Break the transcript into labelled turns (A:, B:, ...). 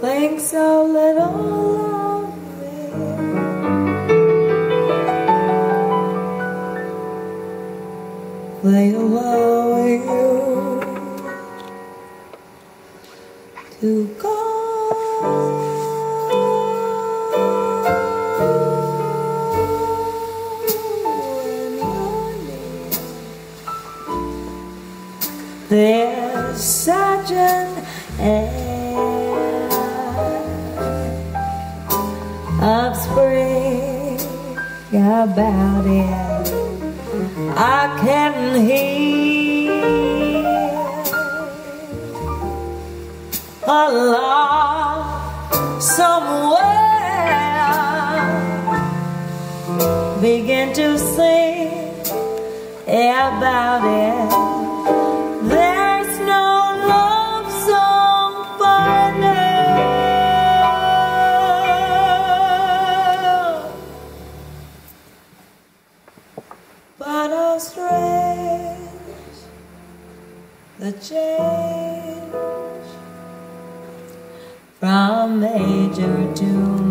A: playing so little lonely. Play you to go. There's such an end. Of spring about it. I can hear a love somewhere begin to sing about it. But how strange the change from major to.